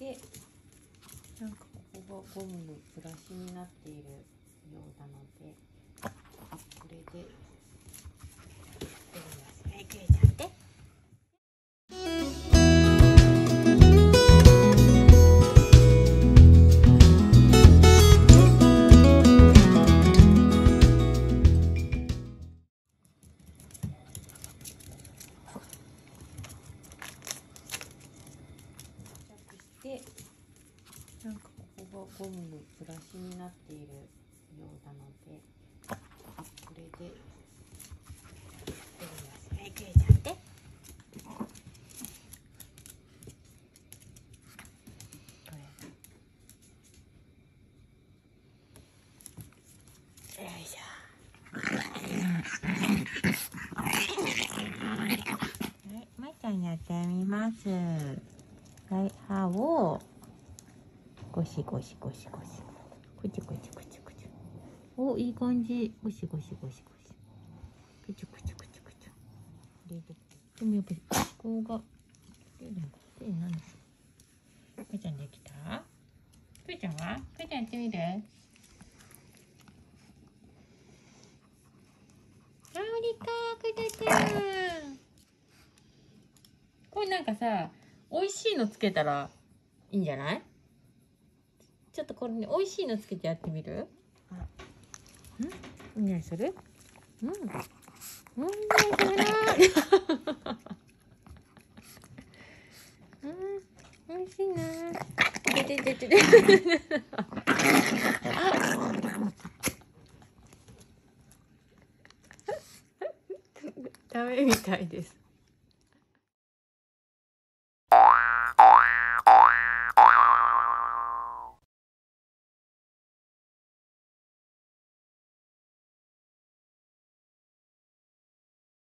でなんかここがゴムのブラシになっているようなのでこれでしてなんかここがゴムのブラシになっているようなのでこれではい切れちゃって。これよいしょ。はい、まいちゃんやってみます。はい、歯をゴシゴシゴシゴシ。こち。こちこちこち。お、いい感じ。ゴシゴシゴシゴシ。こち。こちこちこち。で。もやっぱり、ここが。でも、で、なんです。くーちゃんできた。くーちゃんは？くーちゃんやってみる。あ、おりか、くーちゃん。これなんかさ。美味しいのつけたらいいんじゃない？ちょっとこれに美味しいのつけてやってみる？ん？何する？うん。うん何するうん。美味しいな。てててて。ダメみたいです